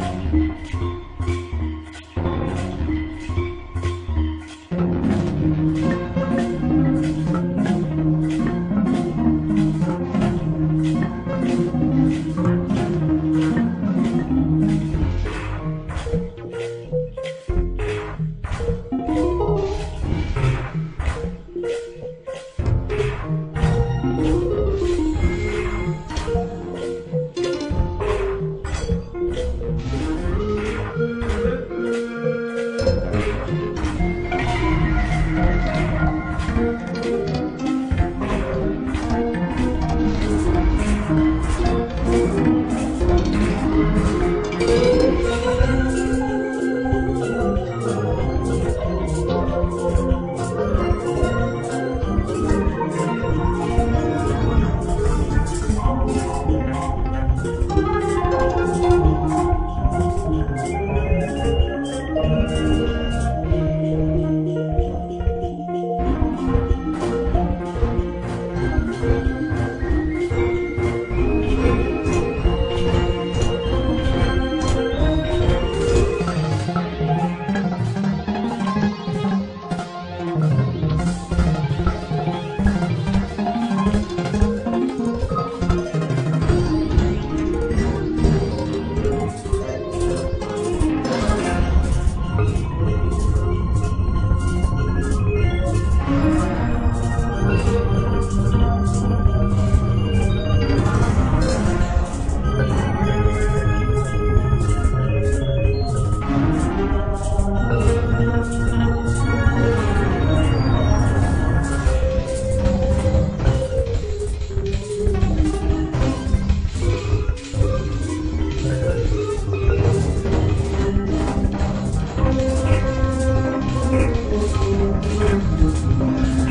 thank mm -hmm. you Спасибо.